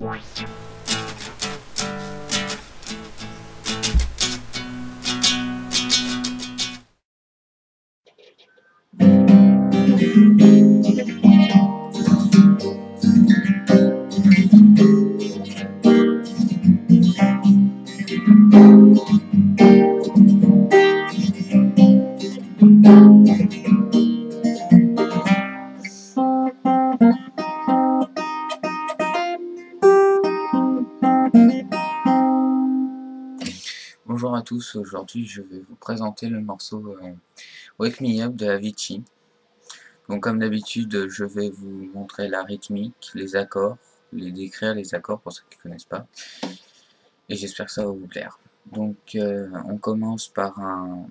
Thank you. À tous, aujourd'hui je vais vous présenter le morceau euh, Wake Me Up de Avicii. Donc comme d'habitude je vais vous montrer la rythmique, les accords, les décrire les accords pour ceux qui ne connaissent pas. Et j'espère que ça va vous plaire. Donc euh, on commence par une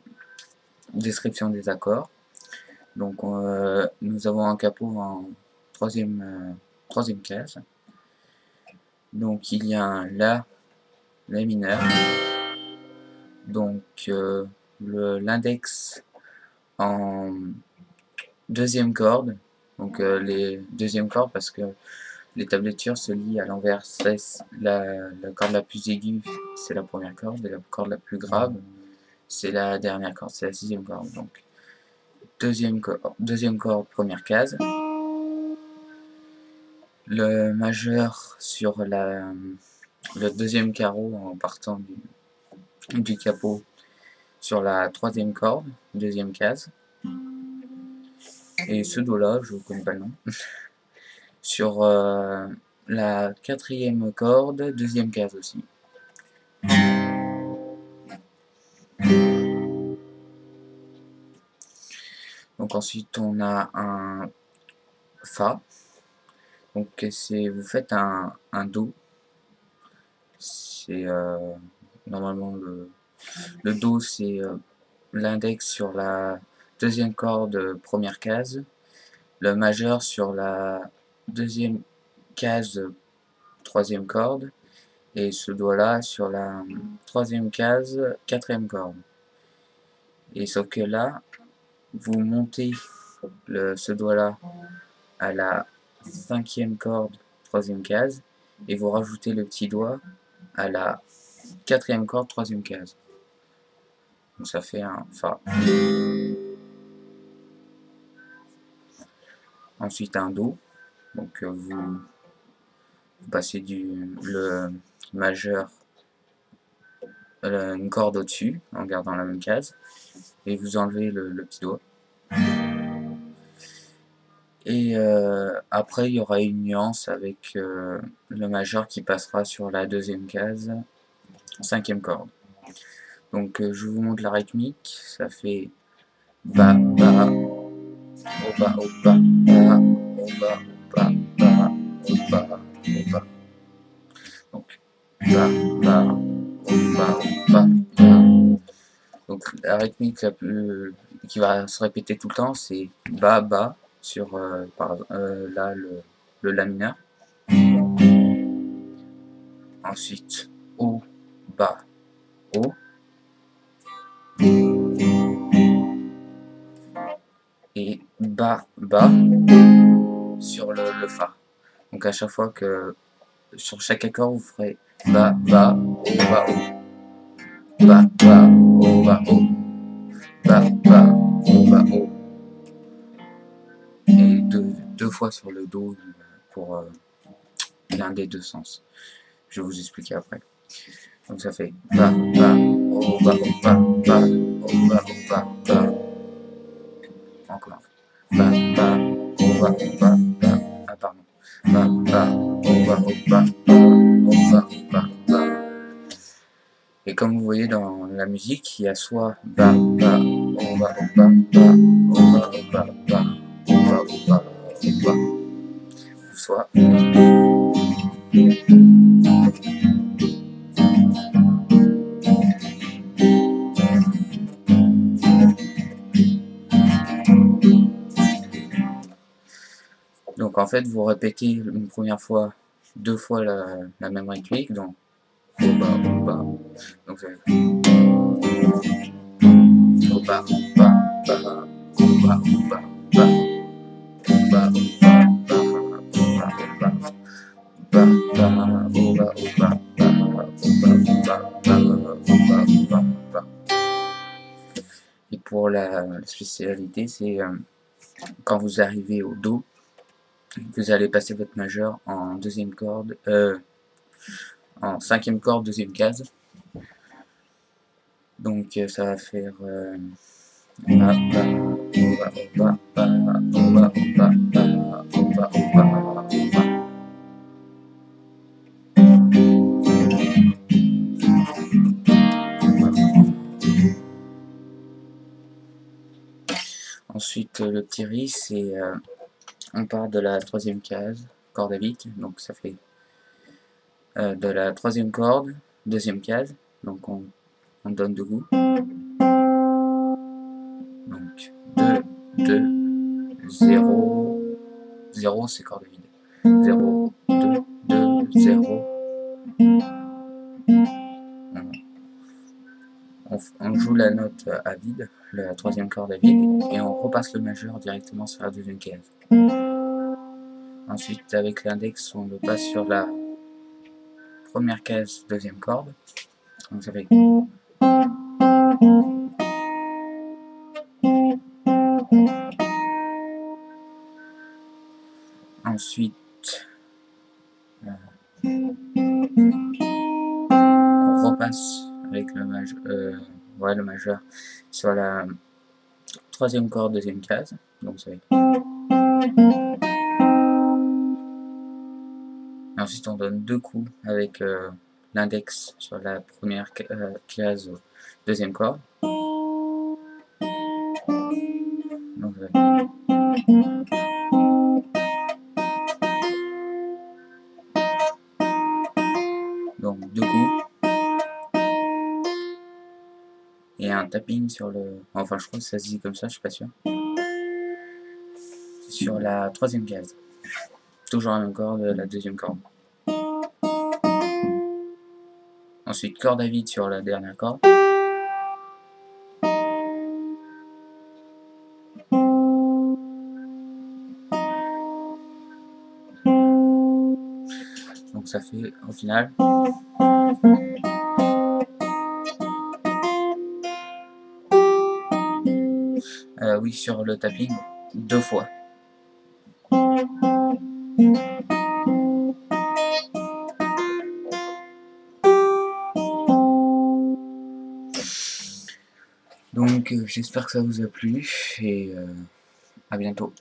description des accords. Donc euh, nous avons un capot en troisième, troisième case. Donc il y a un La, La mineur donc euh, l'index en deuxième corde, donc euh, les deuxième corde parce que les tablatures se lient à l'envers, la, corde la plus aiguë c'est la première corde et la corde la plus grave c'est la dernière corde, c'est la sixième corde. Donc deuxième corde, deuxième corde, première case. Le majeur sur le deuxième carreau en partant du, du capot sur la troisième corde, deuxième case. Et ce dos-là, je ne connais pas le nom. sur euh, la quatrième corde, deuxième case aussi. Donc ensuite on a un Fa. Donc c'est vous faites un, un Do. C'est euh, normalement le, le Do c'est euh, l'index sur la deuxième corde première case, le majeur sur la deuxième case troisième corde, et ce doigt là sur la troisième case quatrième corde. Et sauf que là, vous montez le, ce doigt là à la cinquième corde troisième case, et vous rajoutez le petit doigt à la quatrième corde, troisième case. Donc ça fait un Fa. Ensuite un Do. Donc euh, vous, passez du le majeur euh, une corde au-dessus en gardant la même case et vous enlevez le, petit doigt. Et euh, après il y aura une nuance avec le majeur qui passera sur la deuxième case cinquième corde. Donc euh, je vous montre la rythmique, ça fait ba ba oba oba ba oba oba ba oba oba. Donc ba ba oba oba ba. Donc la rythmique la plus qui va se répéter tout le temps c'est ba ba sur euh, par, euh, là le, le la mineur. Ensuite O bas, haut. Et bas, bas sur le, Fa. Donc à chaque fois que sur chaque accord vous ferez bas, bas, haut, bas, haut. Bas, bas, haut, bas, haut. Bas, bas, haut. Et deux, deux fois sur le dos pour euh, l'un des deux sens. Je vais vous expliquer après. Donc ça fait ba ba oh ba oh ba ba oh ba oh ba ba. Encore. Ba ba oh ba oh ba ba. Ah pardon. Ba ba oh ba oh ba oh oh. Et comme vous voyez dans la musique, il y a soit ba ba oh ba oh ba ba oh ba oh ba ba oh oh oh. Soit Donc en fait, vous répétez une première fois, deux fois la, même rythmique, donc. Et pour la, spécialité, c'est euh, quand vous arrivez au Do, vous allez passer votre majeur en deuxième corde, euh, en cinquième corde, deuxième case. Donc euh, ça va faire euh, Ensuite, le petit riz, c'est on part de la troisième case, corde à vic, donc ça fait de la troisième corde, deuxième case, donc on on donne deux goûts. Donc 2, 2, 0, 0 c'est corde vide. 0, 2, 2, 0. On, joue la note à vide, la troisième corde à vide, et on repasse le majeur directement sur la deuxième case. Ensuite, avec l'index, on le passe sur la première case, deuxième corde. Donc ça Ensuite, euh, on repasse avec le majeur, euh, ouais, le majeur sur la troisième corde, deuxième case. Donc ça va ensuite on donne deux coups avec euh, l'index sur la première case, deuxième corde. Donc, donc deux coups. Et un tapping sur le enfin je crois que ça se dit comme ça je suis pas sûr. Sur la troisième case. Toujours la même corde la deuxième corde ensuite corde à vide sur la dernière corde Donc ça fait au final euh, oui sur le tapping deux fois. Euh, j'espère que ça vous a plu et euh, à bientôt.